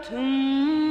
tüm